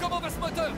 Comment va ce moteur?